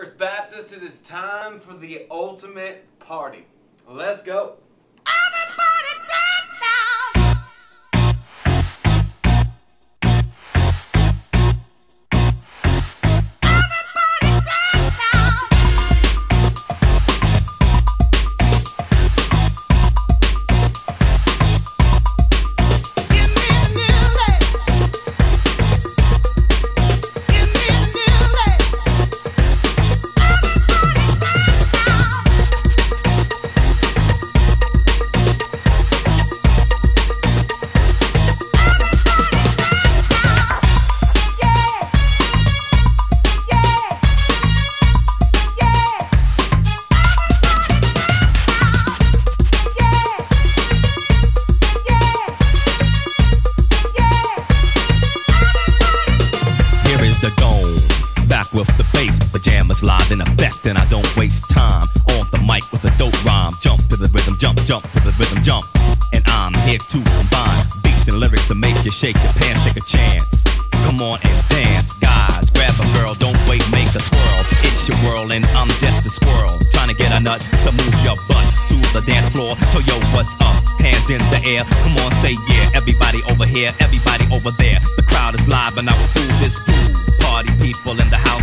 First Baptist, it is time for the ultimate party. Let's go. The dome. Back with the bass, pajamas live in effect, and I don't waste time on the mic with a dope rhyme. Jump to the rhythm, jump, jump to the rhythm, jump. And I'm here to combine beats and lyrics to make you shake your pants, take a chance. Come on and dance, guys. Grab a girl, don't wait, make a twirl. It's your world, and I'm just a squirrel. Trying to get a nut to move your butt to the dance floor. So, yo, what's up? Hands in the air. Come on, say yeah. Everybody over here, everybody over there. The crowd is live, and I will do this groove. People in the house.